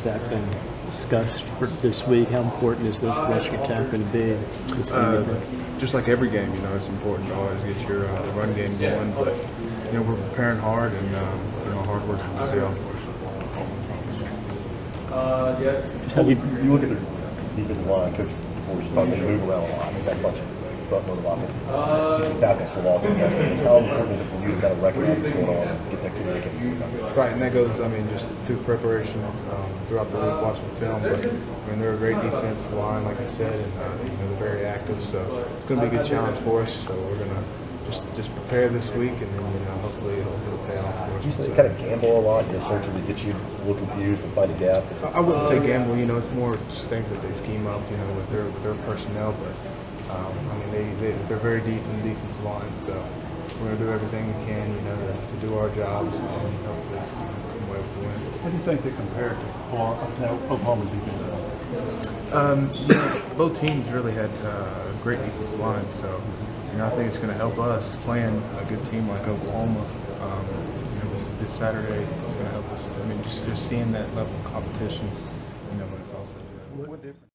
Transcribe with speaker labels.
Speaker 1: has that been discussed for this week? How important is the rushing attack going to be? This
Speaker 2: Uh, just like every game, you know, it's important to always get your uh, the run game going. But you know, we're preparing hard, and um, you know, hard work will pay off for us.
Speaker 1: Just how do you,
Speaker 3: You look at the defensive line, Coach DeBord just talking, they move around a lot, they've got bunch of buttload of offensive tackles for losses. and extra. How important is it for you to kind of recognize what's going on and get that communicating?
Speaker 2: Right, and that goes, I mean, just through preparation um, throughout the week, watching film. But I mean, they're a great defensive line, like I said, and uh, you know, they're very active. So it's going to be a good challenge for us. So we're going to just just prepare this week, and then you know, hopefully it'll, it'll pay off for us.
Speaker 3: Do you
Speaker 2: So-
Speaker 3: kind of gamble a lot, you know, searching to get you a little confused and find a gap?
Speaker 2: I I wouldn't say gamble. You know, it's more just things that they scheme up. You know, with their with their personnel. But um, I mean, they, they they're very deep in the defensive line. So we're gonna do everything we can. You know, to, to do our jobs and hopefully you know, come away with the win.
Speaker 4: How do you think they compare to Flor- to Oklahoma's defensive line?
Speaker 2: Um, you know, both teams really had uh, great defensive line, so you know I think it's going to help us playing a good team like Oklahoma. Um, you know, this Saturday it's going to help us. I mean, just just seeing that level of competition, you know, when it's all said and.
Speaker 4: What difference?